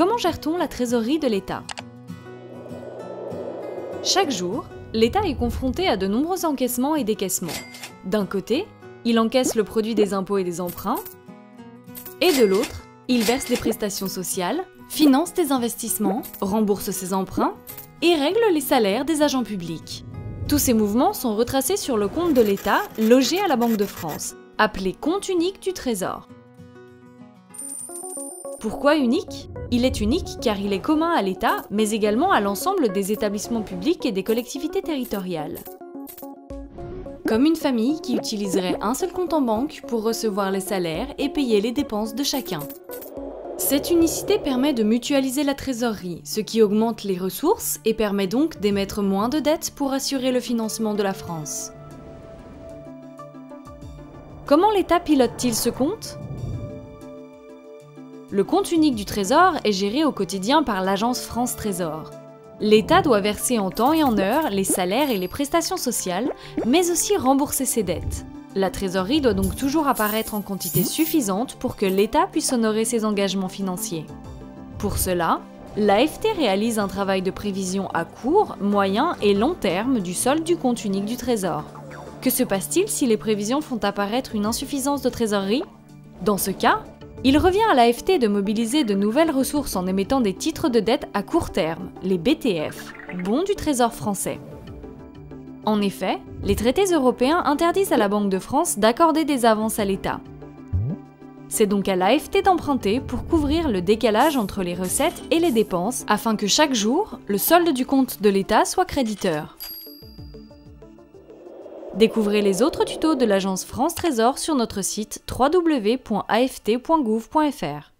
Comment gère-t-on la trésorerie de l'État? Chaque jour, l'État est confronté à de nombreux encaissements et décaissements. D'un côté, il encaisse le produit des impôts et des emprunts, et de l'autre, il verse des prestations sociales, finance des investissements, rembourse ses emprunts et règle les salaires des agents publics. Tous ces mouvements sont retracés sur le compte de l'État logé à la Banque de France, appelé compte unique du Trésor. Pourquoi unique? Il est unique car il est commun à l'État, mais également à l'ensemble des établissements publics et des collectivités territoriales. Comme une famille qui utiliserait un seul compte en banque pour recevoir les salaires et payer les dépenses de chacun. Cette unicité permet de mutualiser la trésorerie, ce qui augmente les ressources et permet donc d'émettre moins de dettes pour assurer le financement de la France. Comment l'État pilote-t-il ce compte? Le compte unique du Trésor est géré au quotidien par l'agence France Trésor. L'État doit verser en temps et en heure les salaires et les prestations sociales, mais aussi rembourser ses dettes. La trésorerie doit donc toujours apparaître en quantité suffisante pour que l'État puisse honorer ses engagements financiers. Pour cela, l'AFT réalise un travail de prévision à court, moyen et long terme du solde du compte unique du Trésor. Que se passe-t-il si les prévisions font apparaître une insuffisance de trésorerie? Dans ce cas, il revient à l'AFT de mobiliser de nouvelles ressources en émettant des titres de dette à court terme, les BTF, bons du Trésor français. En effet, les traités européens interdisent à la Banque de France d'accorder des avances à l'État. C'est donc à l'AFT d'emprunter pour couvrir le décalage entre les recettes et les dépenses afin que chaque jour, le solde du compte de l'État soit créditeur. Découvrez les autres tutos de l'agence France Trésor sur notre site www.aft.gouv.fr.